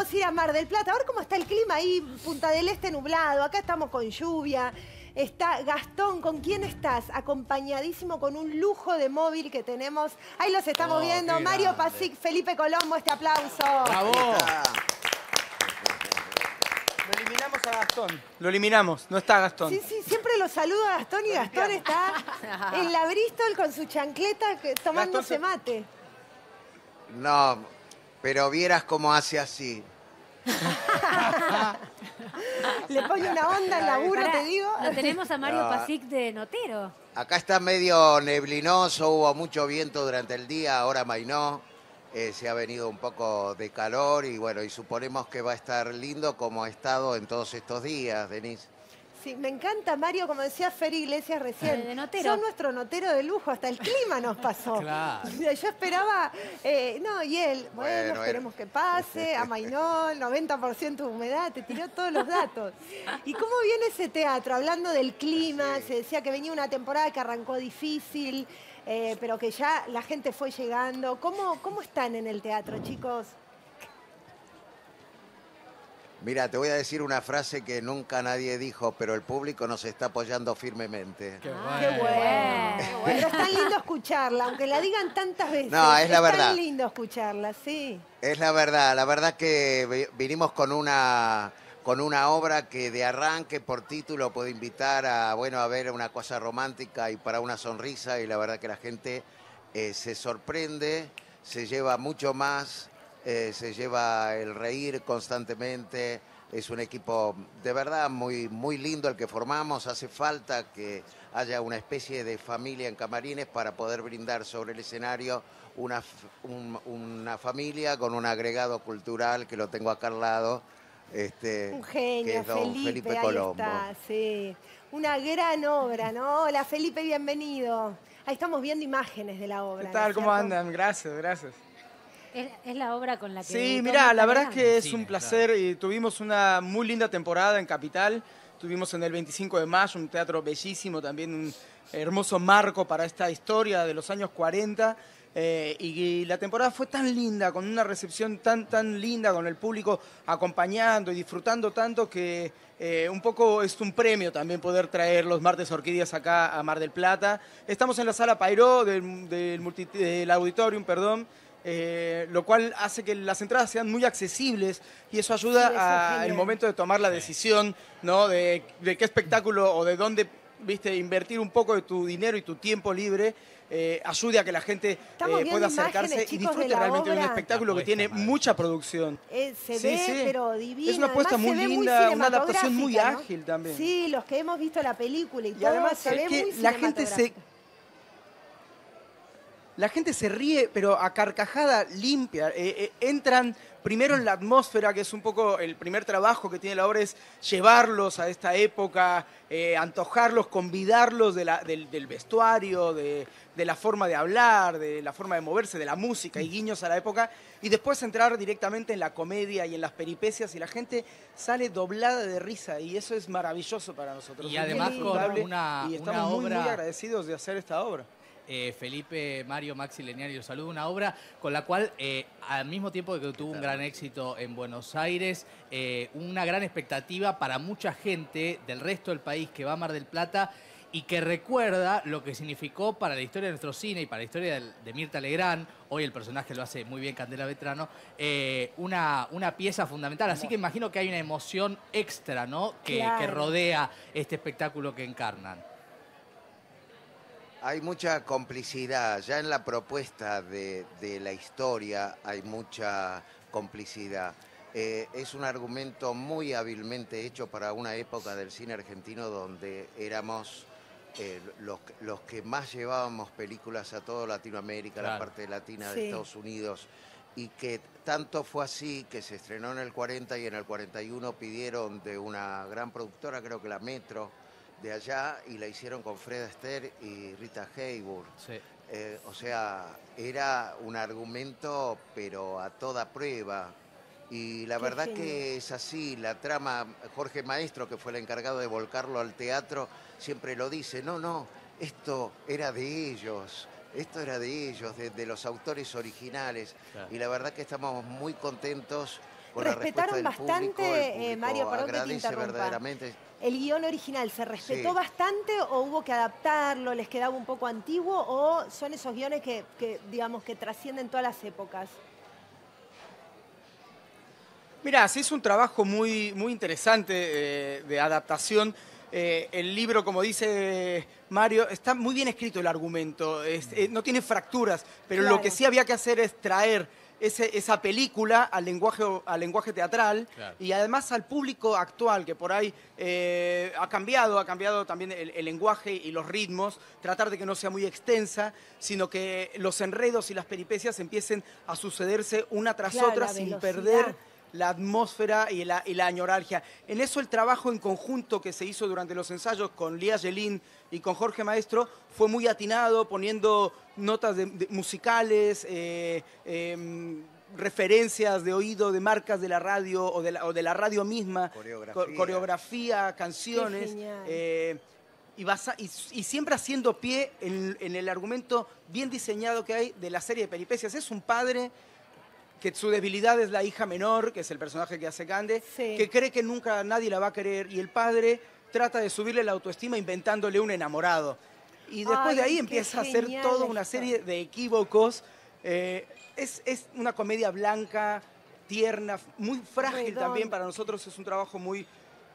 vamos a ir a Mar del Plata. A ver cómo está el clima ahí, Punta del Este nublado. Acá estamos con lluvia. Está Gastón, ¿con quién estás? Acompañadísimo con un lujo de móvil que tenemos. Ahí los estamos Oh, viendo. Mario. Pasic, Felipe Colombo, este aplauso. ¡Bravo! Lo eliminamos a Gastón. Lo eliminamos, no está Gastón. Sí, sí, siempre lo saludo a Gastón y Gastón está en la Bristol con su chancleta que- tomándose Gastón mate. No, pero vieras cómo hace así. Le pone una onda al laburo, Pará, te digo. Lo tenemos a Mario No. Pasic de Notero. Acá está medio neblinoso, hubo mucho viento durante el día, ahora mainó. Eh, se ha venido un poco de calor y bueno, y suponemos que va a estar lindo como ha estado en todos estos días, Denise. Sí, me encanta, Mario, como decía Fer Iglesias recién. Eh, de notero. Son nuestro notero de lujo, hasta el clima nos pasó. Claro. Yo esperaba, eh, no, y él, bueno, Bueno, esperemos que pase, amainó, 90% de humedad, te tiró todos los datos. ¿Y cómo viene ese teatro? Hablando del clima, Sí. se decía que venía una temporada que arrancó difícil, eh, pero que ya la gente fue llegando. ¿Cómo, ¿Cómo están en el teatro, chicos? Mira, te voy a decir una frase que nunca nadie dijo, pero el público nos está apoyando firmemente. Qué Ah, Qué bueno. bueno. Pero es tan lindo escucharla, aunque la digan tantas veces. No, es la verdad. tan lindo escucharla, sí. Es la verdad, la verdad que vi- vinimos con una con una obra que de arranque por título puede invitar a bueno a ver una cosa romántica y para una sonrisa y la verdad que la gente eh, se sorprende, se lleva mucho más, eh, se lleva el reír constantemente. Es un equipo de verdad muy muy lindo el que formamos. Hace falta que haya una especie de familia en camarines para poder brindar sobre el escenario una, un- una familia con un agregado cultural que lo tengo acá al lado. Este, Un que genio, es don Felipe, ahí Colombo. está, sí. Una gran obra, ¿no? Hola, Felipe, bienvenido. Ahí estamos viendo imágenes de la obra. ¿Qué ¿no tal? ¿Cómo andan? Gracias, gracias. Es, es la obra con la que. Sí, mira, la verdad es que es Sí, un placer y tuvimos una muy linda temporada en Capital. Tuvimos en el 25 de mayo un teatro bellísimo, también un hermoso marco para esta historia de los años 40. eh, y la temporada fue tan linda, con una recepción tan, tan linda, con el público acompañando y disfrutando tanto que eh, un poco es un premio también poder traer los martes orquídeas acá a Mar del Plata. Estamos en la sala Pairó del, del multi- del auditorium, perdón. Eh, lo cual hace que las entradas sean muy accesibles y eso ayuda al momento de tomar la decisión, ¿no? De, de qué espectáculo o de dónde, viste, invertir un poco de tu dinero y tu tiempo libre. eh, ayude a que la gente eh, pueda acercarse y disfrute de realmente de un espectáculo que tiene madre. mucha producción. Eh, se Sí, ve, sí. pero divino. Es una apuesta Además, muy linda, una adaptación muy ágil también. Sí, los que hemos visto la película y, Y todo además se ve que muy la gente se. La gente se ríe, pero a carcajada limpia. Eh, eh, entran primero en la atmósfera, que es un poco el primer trabajo que tiene la obra, es llevarlos a esta época, eh, antojarlos, convidarlos de la- del, del vestuario, de, de la forma de hablar, de la forma de moverse, de la música y guiños a la época, y después entrar directamente en la comedia y en las peripecias, y la gente sale doblada de risa, y eso es maravilloso para nosotros. Y además con una- y una estamos muy, muy obra- agradecidos de hacer esta obra. Eh, Felipe, Mario, Maxi Leniari, los saludo. Una obra con la cual, eh, al mismo tiempo que tuvo un gran éxito en Buenos Aires, eh, una gran expectativa para mucha gente del resto del país que va a Mar del Plata y que recuerda lo que significó para la historia de nuestro cine y para la historia de Mirta Legrand, hoy el personaje lo hace muy bien Candela Vetrano, eh, una, una pieza fundamental. Así que imagino que hay una emoción extra, ¿no? Que, rodea este espectáculo que encarnan. Hay mucha complicidad, ya en la propuesta de, de la historia hay mucha complicidad. Eh, es un argumento muy hábilmente hecho para una época del cine argentino donde éramos eh, los, los que más llevábamos películas a toda Latinoamérica, la parte latina Sí. de Estados Unidos, y que tanto fue así que se estrenó en el 40 y en el 41 pidieron de una gran productora, creo que la Metro, de allá, y la hicieron con Fred Astaire y Rita Hayworth. Sí. Eh, o sea, era un argumento, pero a toda prueba. Y la Qué verdad que es así, la trama, Jorge Maestro, que fue el encargado de volcarlo al teatro, siempre lo dice, no, no, esto era de ellos, esto era de ellos, de, de los autores originales. Claro. Y la verdad que estamos muy contentos con la respuesta Respetaron del público, el bastante, eh, público Mario, perdón que te agradece interrumpa. verdaderamente. ¿El guion original se respetó Sí. bastante o hubo que adaptarlo, les quedaba un poco antiguo o son esos guiones que, que, digamos, que trascienden todas las épocas? Mira, sí es un trabajo muy, muy interesante eh, de adaptación. Eh, el libro, como dice Mario, está muy bien escrito el argumento, es- eh, no tiene fracturas, pero Claro. lo que sí había que hacer es traer ese- esa película al lenguaje, al lenguaje teatral Claro. y además al público actual, que por ahí eh, ha cambiado, ha cambiado también el, el lenguaje y los ritmos, tratar de que no sea muy extensa, sino que los enredos y las peripecias empiecen a sucederse una tras Claro, otra sin velocidad. perder la atmósfera y la, y la añoralgia. En eso el trabajo en conjunto que se hizo durante los ensayos con Lía Yelín y con Jorge Maestro fue muy atinado, poniendo notas de- de- musicales, eh, em, referencias de oído de marcas de la radio o de la, o de la radio misma, Coreografía. co- coreografía, canciones. eh, y, basa- y, y siempre haciendo pie en, en el argumento bien diseñado que hay de la serie de peripecias. Es un padre que su debilidad es la hija menor, que es el personaje que hace Gande, Sí. que cree que nunca nadie la va a querer y el padre trata de subirle la autoestima inventándole un enamorado. Y después Ay, de ahí empieza a hacer toda una serie de equívocos. Eh, es, es una comedia blanca, tierna, muy frágil Redonda. también para nosotros. Es un trabajo muy,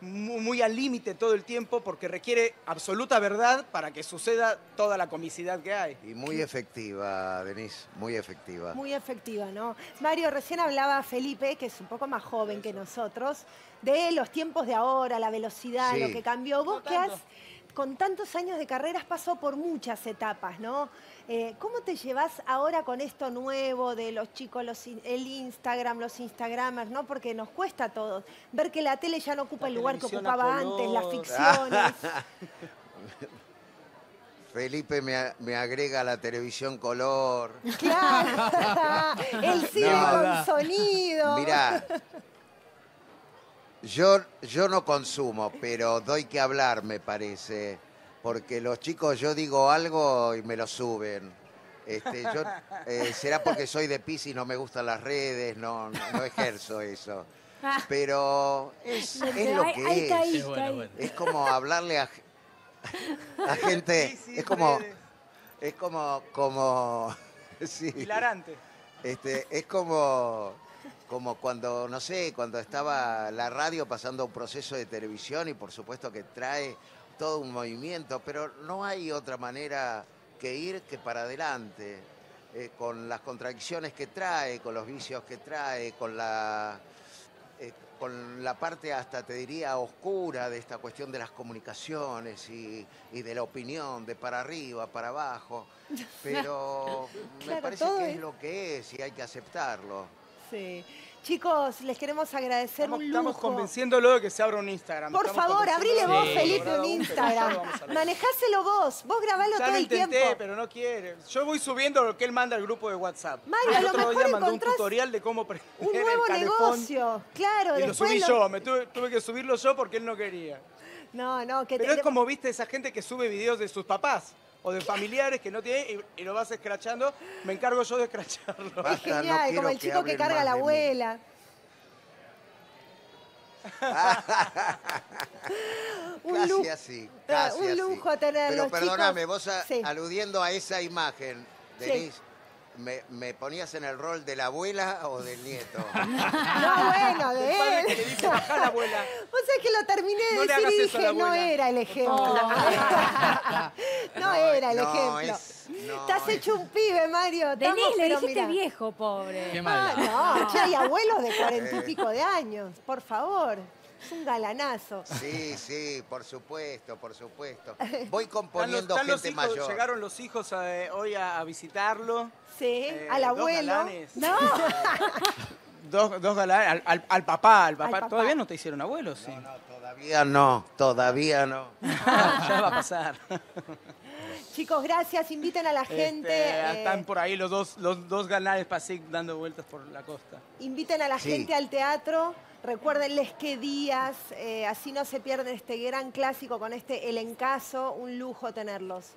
muy, muy al límite todo el tiempo porque requiere absoluta verdad para que suceda toda la comicidad que hay. Y muy efectiva, Denise, muy efectiva. Muy efectiva, ¿no? Mario, recién hablaba Felipe, que es un poco más joven que nosotros, de los tiempos de ahora, la velocidad, Sí. lo que cambió. Vos No que has. Con tantos años de carrera, has pasado por muchas etapas, ¿no? Eh, ¿Cómo te llevas ahora con esto nuevo de los chicos, los el Instagram, los Instagramers, ¿no? Porque nos cuesta a todos ver que la tele ya no ocupa La el lugar que ocupaba antes, las ficciones. Felipe me, agrega la televisión color. claro, el cine No. con sonido. Mirá, yo, yo no consumo, pero doy que hablar, me parece. Porque los chicos, yo digo algo y me lo suben. Este, yo, eh, será porque soy de Pis y no me gustan las redes, no, no, no ejerzo eso. Pero es, es lo que ahí es. Es bueno, bueno. Es como hablarle a, a gente. Sí, sí, es como. redes. Es como. como sí. Hilarante. Este, es como, como cuando, no sé, cuando estaba la radio pasando un proceso de televisión y por supuesto que trae todo un movimiento, pero no hay otra manera que ir que para adelante, eh, con las contradicciones que trae, con los vicios que trae, con la, eh, con la parte hasta, te diría, oscura de esta cuestión de las comunicaciones y, y de la opinión, de para arriba, para abajo, pero me parece que es- es lo que es y hay que aceptarlo. Sí. Chicos, les queremos agradecer Estamos, un estamos lujo. convenciéndolo de que se abra un Instagram. Por Estamos favor, abrile vos, Sí. Felipe, un Instagram. Manejáselo vos, vos grabalo Ya todo lo el intenté, tiempo. pero no quiere. Yo voy subiendo lo que él manda al grupo de WhatsApp. Mario, el otro mejor día mandó un tutorial de cómo prender Un el nuevo calefón. negocio. Claro, Y lo subí lo- yo, me tuve, tuve que subirlo yo porque él no quería. No, no, que Pero te- es como, viste, esa gente que sube videos de sus papás o de familiares que no tienen y, y lo vas escrachando. Me encargo yo de escracharlo. Es Basta, no genial, quiero como el que chico que hablen carga a más la de mí. abuela. un Casi lujo. así, casi un así. lujo tener Pero los perdóname, chicos. vos a- Sí. aludiendo a esa imagen, Sí. Denise, me, me ponías en el rol de la abuela o del nieto? No, bueno, de que le dice, bajá la abuela. Vos sabés que lo terminé de No decir y dije, no abuela. era el ejemplo. no, No, era el no, ejemplo. es- no, Estás es- hecho un pibe, Mario. Denise, le dijiste mirá. viejo, pobre. Qué Ah, mal. no, che, hay abuelos de cuarenta y pico de años, por favor. Es un galanazo. Sí, sí, por supuesto, por supuesto. Voy Están los, componiendo los gente hijos, mayor. llegaron los hijos eh, hoy a, a visitarlo. Sí, Eh, al abuelo. galanes. No, Dos, dos galanes, al, al- al papá, al papá. papá. ¿Todavía no te hicieron abuelos? Sí. No, todavía no, todavía no. ya va a pasar. chicos, gracias. Inviten a la gente. Este, eh, están por ahí los dos, los dos galanes Pasic dando vueltas por la costa. Inviten a la Sí. gente al teatro. Recuérdenles qué días, eh, así no se pierden este gran clásico con este El Encaso. Un lujo tenerlos.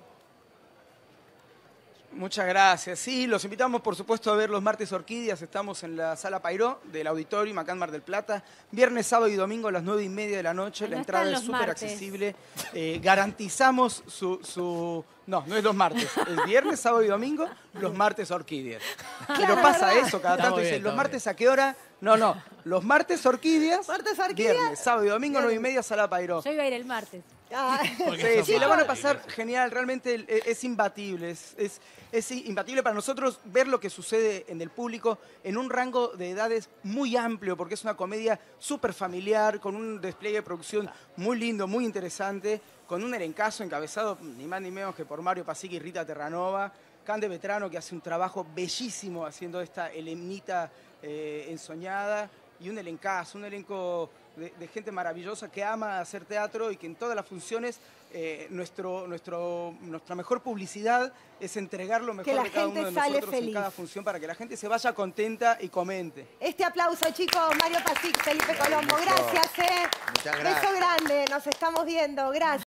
Muchas gracias. Sí, los invitamos, por supuesto, a ver los martes Orquídeas. Estamos en la Sala Pairó del Auditorio Acá en Mar del Plata. Viernes, sábado y domingo a las nueve y media de la noche. No la entrada es súper accesible. Eh, garantizamos su, su- No, no es los martes. El viernes, sábado y domingo, los martes Orquídeas. Pero Claro, pasa ¿verdad? eso, cada tanto dicen, ¿los martes a qué hora? No, no. Los martes Orquídeas. Martes Orquídeas. Viernes, sábado y domingo, nueve y media, Sala Pairó. Yo iba a ir el martes. Ah, Sí, sí, la van a pasar genial, realmente el- es, imbatible, es, es- es imbatible para nosotros ver lo que sucede en el público en un rango de edades muy amplio, porque es una comedia súper familiar, con un despliegue de producción muy lindo, muy interesante, con un elencazo encabezado ni más ni menos que por Mario Pasic y Rita Terranova, Cande Vetrano que hace un trabajo bellísimo haciendo esta Elenita eh, ensoñada, y un elencazo, un elenco de, de gente maravillosa que ama hacer teatro y que en todas las funciones eh, nuestro, nuestro, nuestra mejor publicidad es entregar lo mejor la de cada gente uno de sale nosotros en feliz. cada función para que la gente se vaya contenta y comente. Este aplauso, chicos, Mario Pasic, Felipe Colombo. Gracias, eh. Muchas Beso gracias. grande, nos estamos viendo. Gracias.